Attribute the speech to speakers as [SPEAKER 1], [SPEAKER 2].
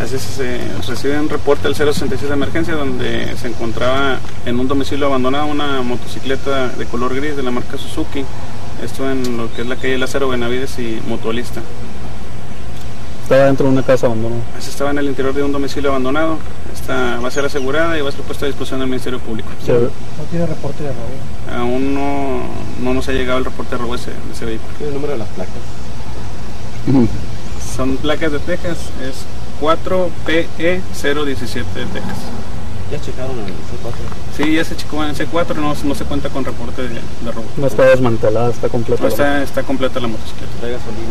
[SPEAKER 1] Así es, se recibe un reporte al 066 de emergencia donde se encontraba en un domicilio abandonado una motocicleta de color gris de la marca Suzuki. Esto en lo que es la calle Lázaro Benavides y Mutualista.
[SPEAKER 2] Estaba dentro de una casa abandonada.
[SPEAKER 1] Así estaba en el interior de un domicilio abandonado. Esta va a ser asegurada y va a ser puesta a disposición del Ministerio Público.
[SPEAKER 3] No tiene reporte de robo.
[SPEAKER 1] Aún no, no nos ha llegado el reporte de robo de ese, de ese vehículo.
[SPEAKER 4] ¿Qué es el número de las placas?
[SPEAKER 1] Son placas de Texas, es 4PE017 de Texas.
[SPEAKER 4] ¿Ya checaron el C4?
[SPEAKER 1] Sí, ya se checó en C4, no, no se cuenta con reporte de, de robo.
[SPEAKER 2] No está desmantelada, está completa.
[SPEAKER 1] No está, está completa la motocicleta.
[SPEAKER 4] ¿Trae gasolina?